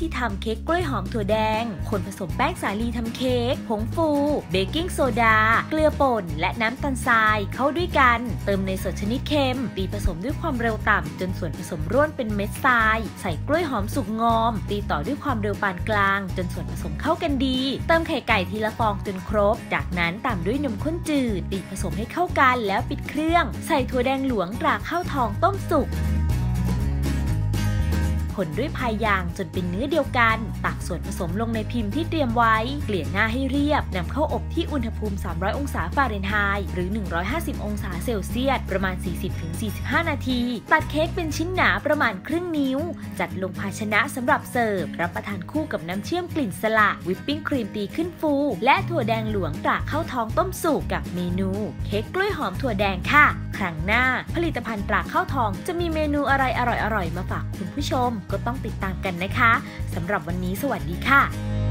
ธีทำเค้กกล้วยหอมถั่วแดง คนผสมแป้งสาลีทำเค้ก ผงฟู เบกกิ้งโซดา เกลือป่น และน้ำตาลทรายเข้าด้วยกัน เติมในยสดชนิดเค็ม ตีผสมด้วยความเร็วต่ำจนส่วนผสมร่วนเป็นเม็ดทราย ใส่กล้วยหอมสุกงอม ตีต่อด้วยความเร็วปานกลาง จนส่วนผสมเข้ากันดี เติมไข่ไก่ทีละฟองจนครบ จากนั้นตามด้วยนมข้นจืด ตีผสมให้เข้ากันแล้วปิดเครื่อง ใส่ถั่วแดงหลวงตราข้าวทองต้มสุก คนด้วยพายยางจนเป็นเนื้อเดียวกัน ตักส่วนผสมลงในพิมพ์ที่เตรียมไว้ เกลี่ยหน้าให้เรียบนำเข้าอบที่อุณหภูมิ 300 องศาฟาเรนไฮต์หรือ 150 องศาเซลเซียส ประมาณ 40-45 นาที ตัดเค้กเป็นชิ้นหนาประมาณครึ่งนิ้ว จัดลงภาชนะสำหรับเสิร์ฟ รับประทานคู่กับน้ำเชื่อมกลิ่นสละวิปปิ้งครีมตีขึ้นฟู และถั่วแดงหลวงตราข้าวทองต้มสุกกับเมนู เค้กกล้วยหอมถั่วแดงค่ะ ครั้งหน้า ผลิตภัณฑ์ตราข้าวทองจะมีเมนูอะไรอร่อยๆมาฝากคุณผู้ชมก็ต้องติดตามกันนะคะสำหรับวันนี้สวัสดีค่ะ